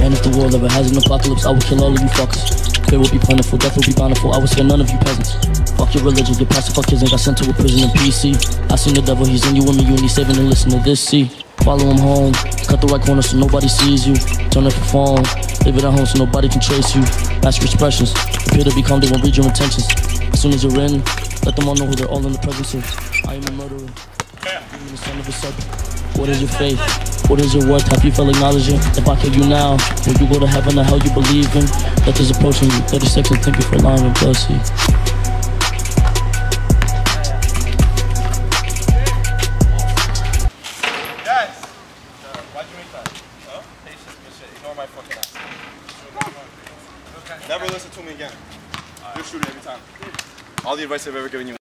And if the world ever has an apocalypse, I will kill all of you fuckers. Fear will be plentiful, death will be bountiful. I will spare none of you peasants. Fuck your religion, your pastor, fuck kids, ain't got sent to a prison in PC. I seen the devil, he's in you and me, you need saving and listen to this, see. Follow him home, cut the right corner so nobody sees you. Turn off your phone, leave it at home so nobody can trace you. Mask your expressions, appear to be calm, they won't read your intentions. As soon as you're in, let them all know who they're all in the presence of. I am a murderer. I'm the son of a serpent. What is your faith? What is your worth? Have you felt acknowledging? If I kill you now, will you go to heaven? The hell you believe in? Death is approaching you. 36 and thank you for allowing me, pussy. Guys, uh, why'd you make that? Never listen to me again. You're shooting every time. All the advice I've ever given you.